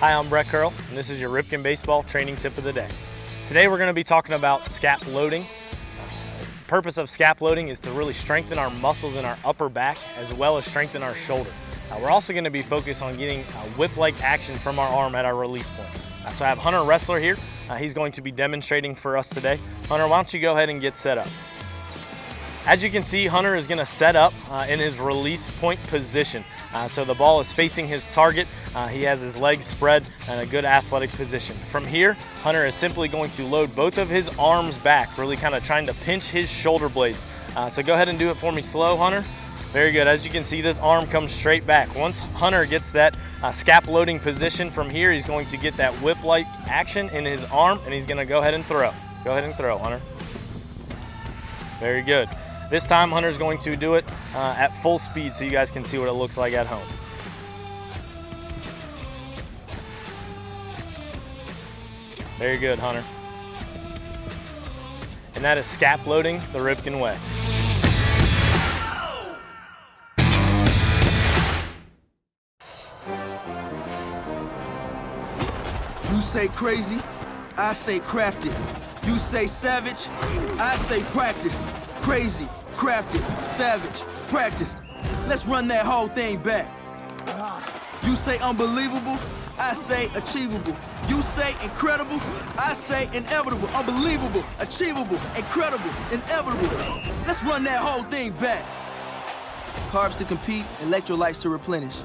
Hi, I'm Brett Curll, and this is your Ripken Baseball training tip of the day. Today we're going to be talking about scap loading. Uh, the purpose of scap loading is to really strengthen our muscles in our upper back as well as strengthen our shoulder. Uh, we're also going to be focused on getting a whip-like action from our arm at our release point. Uh, so I have Hunter Wrestler here. Uh, he's going to be demonstrating for us today. Hunter, why don't you go ahead and get set up. As you can see, Hunter is gonna set up uh, in his release point position. Uh, so the ball is facing his target. Uh, he has his legs spread and a good athletic position. From here, Hunter is simply going to load both of his arms back, really kind of trying to pinch his shoulder blades. Uh, so go ahead and do it for me slow, Hunter. Very good. As you can see, this arm comes straight back. Once Hunter gets that uh, scap loading position from here, he's going to get that whip-like action in his arm, and he's gonna go ahead and throw. Go ahead and throw, Hunter. Very good. This time Hunter's going to do it uh, at full speed so you guys can see what it looks like at home. Very good, Hunter. And that is scap loading the Ripken way. You say crazy, I say crafted. You say savage, I say practiced. Crazy, crafted, savage, practiced. Let's run that whole thing back. You say unbelievable, I say achievable. You say incredible, I say inevitable. Unbelievable, achievable, incredible, inevitable. Let's run that whole thing back. Carbs to compete, electrolytes to replenish.